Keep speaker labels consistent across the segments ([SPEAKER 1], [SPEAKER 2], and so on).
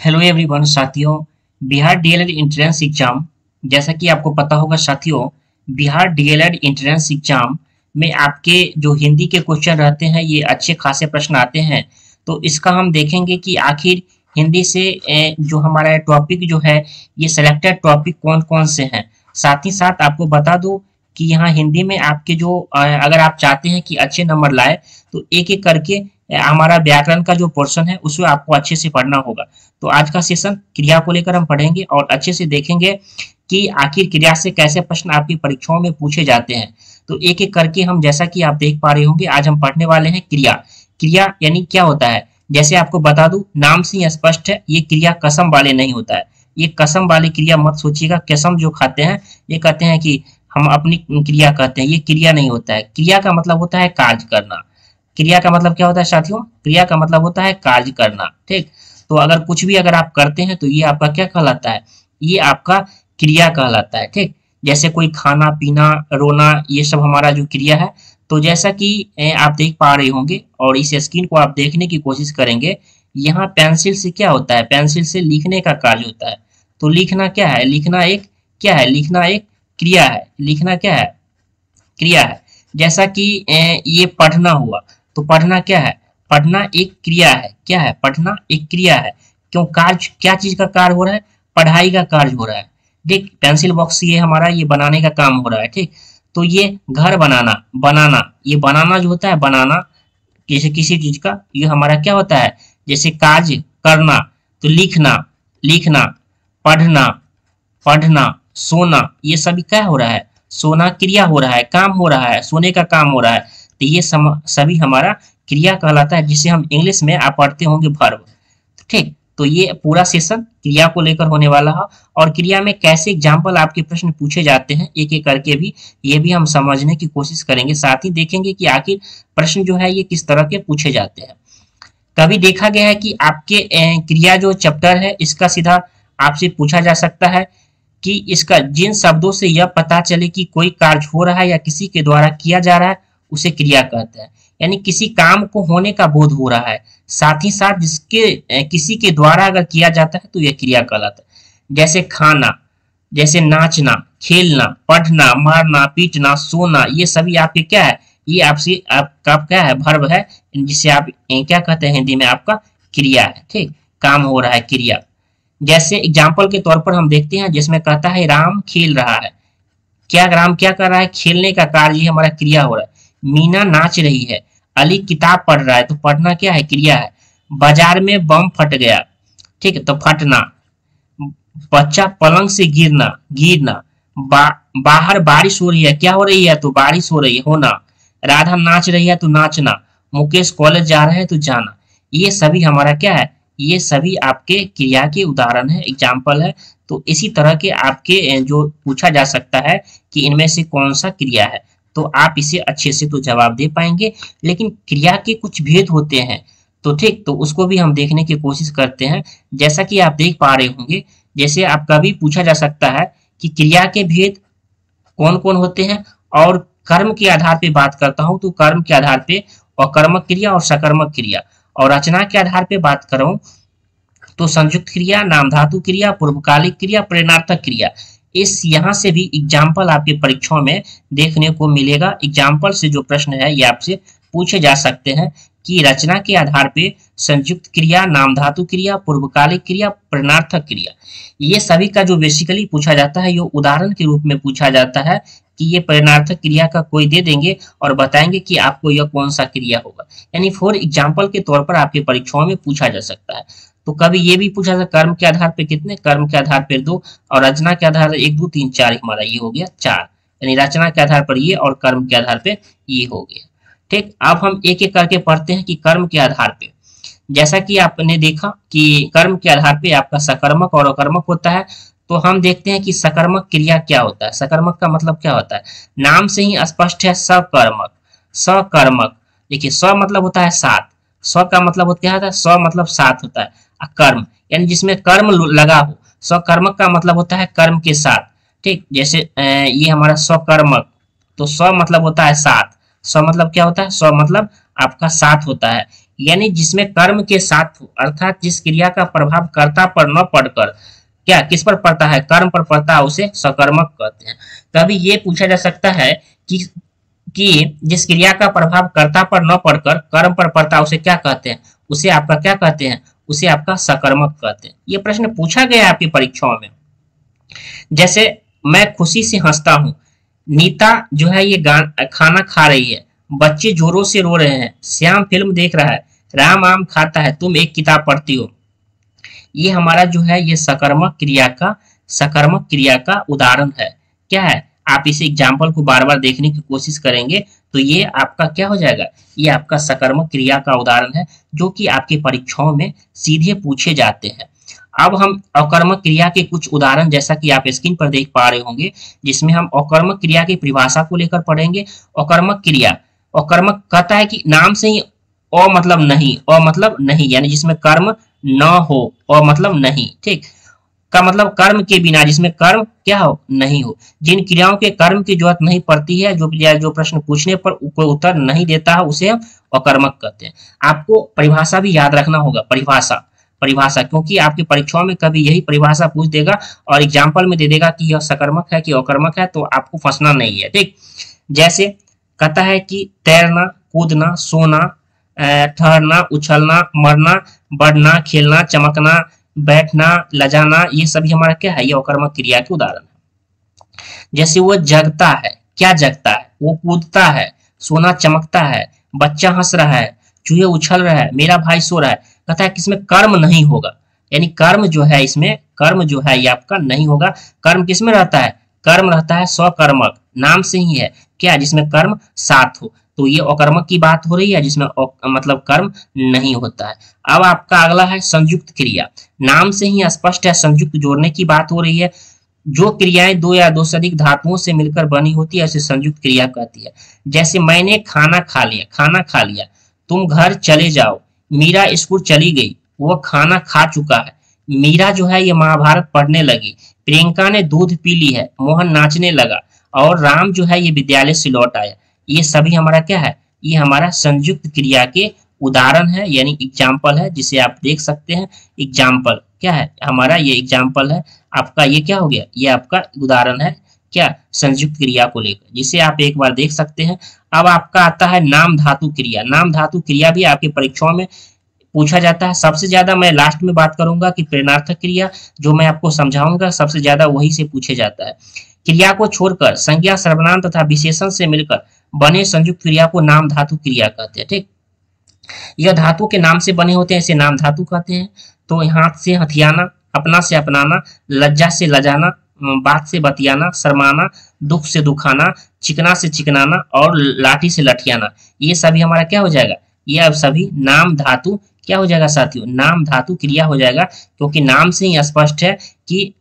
[SPEAKER 1] Hello everyone साथियों, Bihar DElEd entrance exam जैसा कि आपको पता होगा साथियों, बिहार डीएलएड एंट्रेंस एग्ज़ाम में आपके जो हिंदी के क्वेश्चन रहते हैं, ये अच्छे खासे प्रश्न आते हैं। तो इसका हम देखेंगे कि आखिर हिंदी से जो हमारा टॉपिक जो है, ये सिलेक्टेड टॉपिक कौन कौन से हैं। साथ ही साथ आपको बता दो कि यहाँ हिंदी में आपके जो अगर आप चाहते हैं कि अच्छे नंबर लाए तो एक एक करके हमारा व्याकरण का जो पोर्शन है, उसमें आपको अच्छे से पढ़ना होगा। तो आज का सेशन क्रिया को लेकर हम पढ़ेंगे और अच्छे से देखेंगे कि आखिर क्रिया से कैसे प्रश्न आपकी परीक्षाओं में पूछे जाते हैं। तो एक एक करके हम, जैसा कि आप देख पा रहे होंगे, आज हम पढ़ने वाले हैं क्रिया। क्रिया यानी क्या होता है? जैसे आपको बता दू, नाम से स्पष्ट है, ये क्रिया कसम वाले नहीं होता है। ये कसम वाली क्रिया मत सोचिएगा, कसम जो खाते हैं, ये कहते हैं कि हम अपनी क्रिया कहते हैं, ये क्रिया नहीं होता है। क्रिया का मतलब होता है कार्य करना। क्रिया का मतलब क्या होता है साथियों? क्रिया का मतलब होता है कार्य करना, ठीक? तो अगर कुछ भी अगर आप करते हैं तो ये आपका क्या कहलाता है? ये आपका क्रिया कहलाता है, ठीक? जैसे कोई खाना, पीना, रोना, ये सब हमारा जो क्रिया है तो जैसा कि आप देख पा रहे होंगे और इस स्क्रीन को आप देखने की कोशिश करेंगे, यहाँ पेंसिल से क्या होता है? पेंसिल से लिखने का कार्य होता है। तो लिखना क्या है? लिखना एक, क्या है? लिखना एक क्रिया है। लिखना क्या है? क्रिया है। जैसा कि ये पढ़ना हुआ। तो पढ़ना क्या है? पढ़ना एक क्रिया है। क्या है? पढ़ना एक क्रिया है। क्यों? कार्य, क्या चीज़ का कार्य हो रहा है? पढ़ाई का कार्य हो रहा है। ठीक पेंसिल बॉक्स ये हमारा ये बनाने का काम हो रहा है, ठीक? तो ये घर बनाना बनाना, ये बनाना जो होता है, बनाना, जैसे किसी चीज़ का, ये हमारा क्या होता है? जैसे कार्य करना तो लिखना लिखना, पढ़ना पढ़ना, सोना, ये सभी क्या हो रहा है? सोना क्रिया हो रहा है, काम हो रहा है, सोने का काम हो रहा है। तो ये सम, सभी हमारा क्रिया कहलाता है जिसे हम इंग्लिश में आप पढ़ते होंगे भर्व ठीक तो ये पूरा सेशन क्रिया को लेकर होने वाला है। और क्रिया में कैसे एग्ज़ाम्पल आपके प्रश्न पूछे जाते हैं एक एक करके भी ये भी हम समझने की कोशिश करेंगे। साथ ही देखेंगे कि आखिर प्रश्न जो है ये किस तरह के पूछे जाते हैं। कभी देखा गया है कि आपके क्रिया जो चैप्टर है इसका सीधा आपसे पूछा जा सकता है कि इसका जिन शब्दों से यह पता चले कि कोई कार्य हो रहा है या किसी के द्वारा किया जा रहा है उसे क्रिया कहते हैं। यानी किसी काम को होने का बोध हो रहा है। साथ ही साथ जिसके किसी के द्वारा अगर किया जाता है तो यह क्रिया कहलाता है। जैसे खाना, जैसे नाचना, खेलना, पढ़ना, मारना, पीटना, सोना, ये सभी आपके क्या है? ये आपसे, आपका क्या है? भर्व है, जिसे आप क्या कहते हैं हिंदी में आपका क्रिया है। ठीक? काम हो रहा है, क्रिया। जैसे एग्ज़ाम्पल के तौर पर हम देखते हैं, जिसमें कहता है राम खेल रहा है। क्या राम क्या कर रहा है? खेलने का कार्य हमारा क्रिया हो रहा है। मीना नाच रही है। अली किताब पढ़ रहा है तो पढ़ना क्या है? क्रिया है। बाज़ार में बम फट गया। ठीक है तो फटना। बच्चा पलंग से गिरना गिरना। बा, बाहर बारिश हो रही है। क्या हो रही है? तो बारिश हो रही है होना। राधा नाच रही है तो नाचना। मुकेश कॉलेज जा रहे हैं तो जाना। ये सभी हमारा क्या है? ये सभी आपके क्रिया के उदाहरण है एग्ज़ाम्पल है। तो इसी तरह के आपके जो पूछा जा सकता है कि इनमें से कौन सा क्रिया है। तो आप इसे अच्छे से तो जवाब दे पाएँगे, लेकिन क्रिया के कुछ भेद होते हैं। तो ठीक तो उसको भी हम देखने की कोशिश करते हैं। जैसा कि आप देख पा रहे होंगे, जैसे आपका भी पूछा जा सकता है कि क्रिया के भेद कौन कौन होते हैं, और कर्म के आधार पे बात करता हूँ तो कर्म के आधार पे और कर्मक क्रिया और सकर्मक क्रिया। और रचना के आधार पे बात करूँ तो संयुक्त क्रिया नाम धातु क्रिया, पूर्वकालिक क्रिया, प्रेरणार्थक क्रिया। इस यहाँ से भी एग्ज़ाम्पल आपके परीक्षाओं में देखने को मिलेगा। एग्ज़ाम्पल से जो प्रश्न है, ये आपसे पूछे जा सकते हैं कि रचना के आधार पे संयुक्त क्रिया, नाम धातु क्रिया, पूर्वकालिक क्रिया, प्रणर्थक क्रिया। ये सभी का जो बेसिकली पूछा जाता है, ये उदाहरण के रूप में पूछा जाता है कि ये प्रेरणार्थक क्रिया का कोई दे देंगे और बताएँगे कि आपको यह कौन सा क्रिया होगा। यानी फॉर एग्ज़ाम्पल के तौर पर आपके परीक्षाओं में पूछा जा सकता है। तो कभी ये भी पूछा था, कर्म के आधार पर कितने? कर्म के आधार पर दो, और रचना के आधार एक, दो, तीन, चार हमारा ये हो गया चार। यानी रचना के आधार पर ये और कर्म के आधार पर ये हो गया। ठीक, अब हम एक एक करके पढ़ते हैं कि कर्म के आधार पर जैसा कि आपने देखा कि कर्म के आधार पे आपका सकर्मक और अकर्मक होता है तो हम देखते हैं कि सकर्मक क्रिया क्या होता है। सकर्मक का मतलब क्या होता है? नाम से ही स्पष्ट है सकर्मक। सकर्मक, देखिए, स मतलब होता है सात। स का मतलब होता है? स मतलब सात होता है। कर्म। यानी जिसमें कर्म लगा हो, स्वकर्मक का मतलब होता है कर्म के साथ। ठीक? जैसे ये हमारा स्वकर्मक। तो स्व मतलब होता है साथ। स्व मतलब क्या होता है? स्व मतलब आपका साथ होता है। यानी जिसमें कर्म के साथ हो, अर्थात जिस क्रिया का प्रभाव कर्ता पर न पड़कर, क्या, किस पर पड़ता है? कर्म पर पड़ता है, उसे सकर्मक कहते हैं। तभी ये पूछा जा सकता है कि कि जिस क्रिया का प्रभाव कर्ता पर न पड़कर, कर्म पर पड़ता उसे क्या कहते हैं? उसे आपका क्या कहते हैं? उसे आपका सकर्मक कहते हैं। ये प्रश्न पूछा गया आपकी परीक्षाओं में। जैसे मैं खुशी से हंसता हूँ, नीता जो है ये खाना खा रही है, बच्चे जोरों से रो रहे हैं, श्याम फ़िल्म देख रहा है, राम आम खाता है, तुम एक किताब पढ़ती हो। ये हमारा जो है ये सकर्मक क्रिया का, सकर्मक क्रिया का उदाहरण है। क्या है? आप इस एग्ज़ाम्पल को बार बार देखने की कोशिश करेंगे तो ये आपका क्या हो जाएगा? ये आपका सकर्मक क्रिया का उदाहरण है, जो कि आपके परीक्षाओं में सीधे पूछे जाते हैं। अब हम अकर्मक क्रिया के कुछ उदाहरण, जैसा कि आप स्क्रीन पर देख पा रहे होंगे, जिसमें हम अकर्मक क्रिया की परिभाषा को लेकर पढ़ेंगे। अकर्मक क्रिया, अकर्मक कहता है कि नाम से ही अ मतलब नहीं, अ मतलब नहीं, यानी जिसमें कर्म न हो, अ मतलब नहीं, ठीक? का मतलब कर्म के बिना, जिसमें कर्म क्या हो? नहीं हो। जिन क्रियाओं के कर्म की ज़रूरत नहीं पड़ती है, जो जो प्रश्न पूछने पर कोई उत्तर नहीं देता है, उसे हम अकर्मक कहते हैं। आपको परिभाषा भी याद रखना होगा, परिभाषा। परिभाषा, क्योंकि आपकी परीक्षाओं में कभी यही परिभाषा पूछ देगा और एग्ज़ाम्पल में दे देगा कि यह सकर्मक है कि अकर्मक है तो आपको फंसना नहीं है, ठीक? जैसे कहता है कि तैरना, कूदना, सोना ठहरना, उछलना, मरना, बढ़ना, खेलना, चमकना बैठना, लजाना, ये सभी हमारा क्या है? ये अकर्मक क्रिया के उदाहरण है। जैसे वो जगता है, क्या जगता है? वो कूदता है, सोना चमकता है, बच्चा हंस रहा है, चूहे उछल रहा है, मेरा भाई सो रहा है। कहता है कि इसमें कर्म नहीं होगा। यानी कर्म जो है इसमें, कर्म जो है ये आपका नहीं होगा। कर्म किसमें रहता है? कर्म रहता है स्वकर्मक, नाम से ही है। क्या? जिसमें कर्म साथ हो। तो ये अकर्मक की बात हो रही है, जिसमें मतलब कर्म नहीं होता है। अब आपका अगला है संयुक्त क्रिया। नाम से ही स्पष्ट है, संयुक्त जोड़ने की बात हो रही है। जो क्रियाएँ दो या दो से अधिक धातुओं से मिलकर बनी होती है उसे संयुक्त क्रिया कहती है। जैसे मैंने खाना खा लिया, खाना खा लिया। तुम घर चले जाओ। मीरा स्कूल चली गई। वह खाना खा चुका है। मीरा जो है, ये महाभारत पढ़ने लगी। प्रियंका ने दूध पी ली है। मोहन नाचने लगा। और राम जो है, ये विद्यालय से लौट आया। ये सभी हमारा क्या है? ये हमारा संयुक्त क्रिया के उदाहरण है, यानी एग्ज़ाम्पल है, जिसे आप देख सकते हैं। एग्ज़ाम्पल क्या है? हमारा ये एग्ज़ाम्पल है। आपका ये क्या हो गया? ये आपका उदाहरण है, क्या? संयुक्त क्रिया को लेकर, जिसे आप एक बार देख सकते हैं। अब आपका आता है नाम धातु क्रिया। नाम धातु क्रिया भी आपकी परीक्षाओं में पूछा जाता है। सबसे ज़्यादा मैं लास्ट में बात करूँगा कि प्रेरणार्थक क्रिया, जो मैं आपको समझाऊँगा, सबसे ज़्यादा वही से पूछे जाता है। क्रिया को छोड़कर, संज्ञा, सर्वनाम तथा विशेषण से मिलकर बने संयुक्त क्रिया को नाम धातु क्रिया कहते हैं, ठीक? यह धातु के नाम से बने होते हैं, इसे नाम धातु कहते हैं। तो हाथ से हथियाना, अपना से अपनाना, लज्जा से लजाना, बात से बतियाना, शर्माना, दुख से दुखाना, चिकना से चिकनाना और लाठी से लठियाना। ये सभी हमारा क्या हो जाएगा? ये अब सभी नाम धातु, क्या हो जाएगा साथियों? नाम धातु क्रिया हो जाएगा, क्योंकि नाम से ही स्पष्ट है कि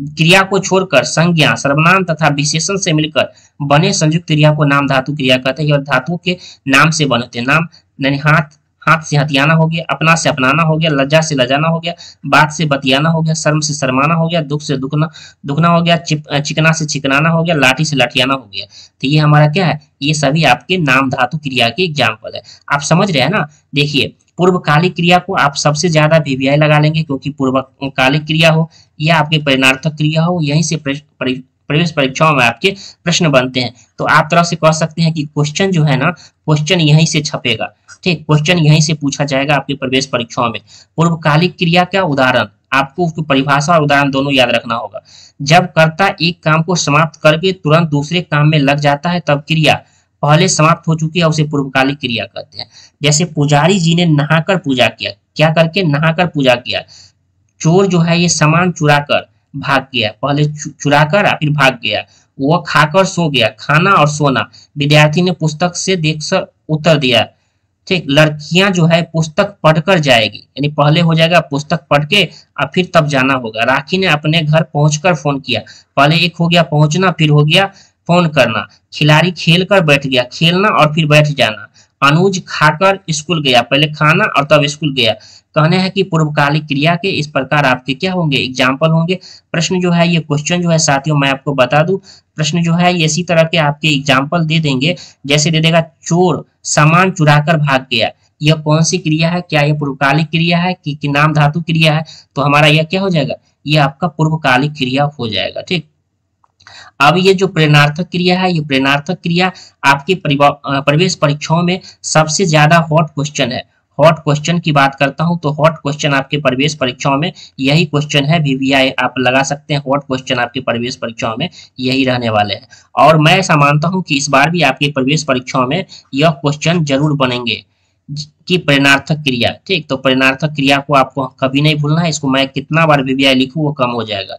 [SPEAKER 1] क्रिया को छोड़कर संज्ञा, सर्वनाम तथा विशेषण से मिलकर बने संयुक्त क्रिया को नाम धातु क्रिया कहते हैं। और धातु के नाम से बनते हैं। नाम हाथ हाथ से हथियाना हो गया, अपना से अपनाना हो गया, लज्जा से लजाना हो गया, बात से बतियाना हो गया, शर्म से शर्माना हो गया, दुख से दुखना दुखना हो गया चिकना से चिकनाना हो गया, लाठी से लाठियाना हो गया। तो ये हमारा क्या है? ये सभी आपके नाम धातु क्रिया के एग्ज़ाम्पल है। आप समझ रहे हैं ना? देखिए, पूर्वकालिक क्रिया को आप सबसे ज़्यादा वीवीआई लगा लेंगे क्योंकि पूर्वकालिक क्रिया हो, या आपके परिणार्थक क्रिया हो, यहीं से प्रवेश परीक्षाओं में आपके प्रश्न बनते हैं। तो आप तरफ़ से कह सकते हैं कि क्वेश्चन जो है ना, क्वेश्चन यहीं से छपेगा, ठीक? क्वेश्चन यहीं से पूछा जाएगा आपके प्रवेश परीक्षाओं में। पूर्वकालिक क्रिया का उदाहरण, आपको उसकी परिभाषा और उदाहरण दोनों याद रखना होगा। जब कर्ता एक काम को समाप्त करके तुरंत दूसरे काम में लग जाता है, तब क्रिया पहले समाप्त हो चुकी है उसे पूर्वकालिक क्रिया कहते हैं। जैसे पुजारी जी ने नहाकर पूजा किया, क्या करके? नहाकर पूजा किया। चोर जो है ये सामान चुरा कर भाग गया। पहले चुरा कर फिर भाग गया। वह खाकर सो गया। खाना और सोना। विद्यार्थी ने पुस्तक से देख सर उत्तर दिया, ठीक, लड़कियाँ जो है, पुस्तक पढ़कर जाएगी। यानी पहले हो जाएगा पुस्तक पढ़ के और फिर तब जाना होगा। राखी ने अपने घर पहुंचकर फ़ोन किया। पहले एक हो गया पहुँचना, फिर हो गया फ़ोन करना। खिलाड़ी खेल कर बैठ गया। खेलना और फिर बैठ जाना। अनुज खाकर स्कूल गया। पहले खाना और तब स्कूल गया। कहने हैं कि पूर्वकालिक क्रिया के इस प्रकार आपके क्या होंगे? एग्ज़ाम्पल होंगे। प्रश्न जो है ये क्वेश्चन जो है साथियों मैं आपको बता दूँ। प्रश्न जो है इसी तरह के आपके एग्ज़ाम्पल दे देंगे। जैसे दे देगा चोर सामान चुरा भाग गया। यह कौन सी क्रिया है? क्या यह पूर्वकालिक क्रिया है? कि, कि नाम धातु क्रिया है? तो हमारा यह क्या हो जाएगा? यह आपका पूर्वकालिक क्रिया हो जाएगा ठीक? अब ये जो प्रेरणार्थक क्रिया है ये प्रेरणार्थक क्रिया आपके प्रवेश परीक्षाओं में सबसे ज़्यादा हॉट क्वेश्चन है। हॉट क्वेश्चन की बात करता हूँ तो हॉट क्वेश्चन आपके प्रवेश परीक्षाओं में यही क्वेश्चन है वीवीआई आप लगा सकते हैं हॉट क्वेश्चन आपके प्रवेश परीक्षाओं में यही रहने वाले हैं। और मैं ऐसा मानता हूँ कि इस बार भी आपके प्रवेश परीक्षाओं में यह क्वेश्चन ज़रूर बनेंगे, की प्रेरणार्थक क्रिया, ठीक? तो प्रेरणार्थक क्रिया को आपको कभी नहीं भूलना है, इसको मैं कितना बार वीवीआई लिखूं, वो कम हो जाएगा।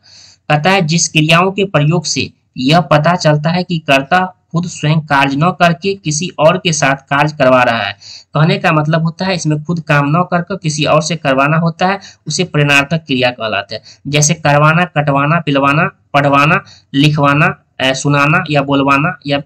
[SPEAKER 1] कहता है जिस क्रियाओं के प्रयोग से यह पता चलता है कि कर्ता खुद स्वयं कार्य न करके किसी और के साथ कार्य करवा रहा है। कहने का मतलब होता है, इसमें खुद काम न कर किसी और से करवाना होता है, उसे प्रेरणार्थक क्रिया कहलाते हैं। जैसे करवाना, कटवाना, पिलवाना, पढ़वाना, लिखवाना सुनाना या बोलवाना या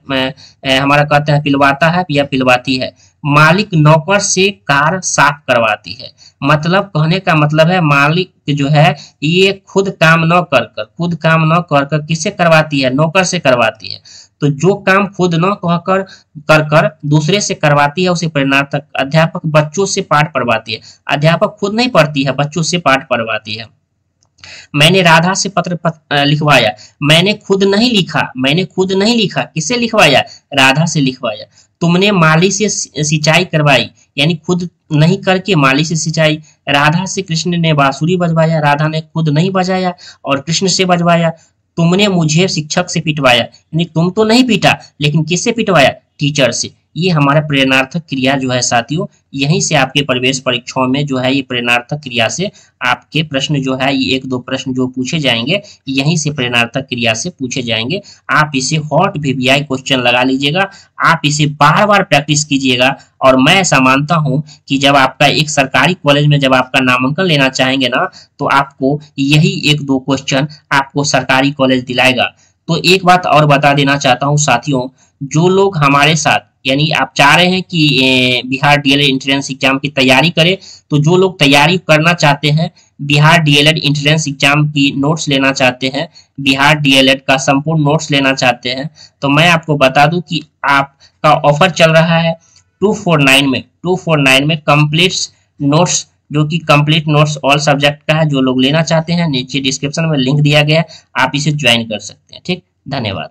[SPEAKER 1] हमारा कहते हैं पिलवाता है या पिलवाती है। मालिक नौकर से कार साफ़ करवाती है। मतलब कहने का मतलब है मालिक जो है, ये खुद काम न कर कर खुद काम न कर कर किससे करवाती है? नौकर से करवाती है। तो जो काम खुद न कहकर कर कर दूसरे से करवाती है उसे प्रेरणार्थक अध्यापक बच्चों से पाठ पढ़वाती है। अध्यापक खुद नहीं पढ़ती है बच्चों से पाठ पढ़वाती है। मैंने राधा से पत्र, लिखवाया। मैंने खुद नहीं लिखा मैंने खुद नहीं लिखा। किसे लिखवाया? राधा से लिखवाया। तुमने माली से सिंचाई करवाई यानी खुद नहीं करके माली से सिंचाई। राधा से कृष्ण ने बांसुरी बजवाया राधा ने खुद नहीं बजाया और कृष्ण से बजवाया। तुमने मुझे शिक्षक से पिटवाया। यानी तुम तो नहीं पीटा लेकिन किससे पिटवाया? टीचर से। ये हमारा प्रेरणार्थक क्रिया जो है साथियों, यहीं से आपके प्रवेश परीक्षाओं में जो है ये प्रेरणार्थक क्रिया से आपके प्रश्न जो है, ये एक दो प्रश्न जो पूछे जाएँगे, यहीं से प्रेरणार्थक क्रिया से पूछे जाएँगे। आप इसे हॉट वीवीआई क्वेश्चन लगा लीजिएगा। आप इसे बार बार प्रैक्टिस कीजिएगा। और मैं ऐसा मानता हूँ कि जब आपका एक सरकारी कॉलेज में जब आपका नामांकन लेना चाहेंगे ना तो आपको यही एक दो क्वेश्चन आपको सरकारी कॉलेज दिलाएगा। तो एक बात और बता देना चाहता हूँ साथियों जो लोग हमारे साथ, यानी आप चाह रहे हैं कि बिहार डीएलएड इंट्रेंस एग्ज़ाम की तैयारी करें तो जो लोग तैयारी करना चाहते हैं, बिहार डीएलएड इंट्रेंस एग्ज़ाम की नोट्स लेना चाहते हैं, बिहार डीएलएड का संपूर्ण नोट्स लेना चाहते हैं तो मैं आपको बता दूँ कि आपका ऑफ़र चल रहा है टू फोर नाइन में। टू फोर नाइन में कंप्लीट नोट्स जो कि कंप्लीट नोट्स ऑल सब्जेक्ट का है, जो लोग लेना चाहते हैं, नीचे डिस्क्रिप्शन में लिंक दिया गया है, आप इसे ज्वाइन कर सकते हैं, ठीक? धन्यवाद।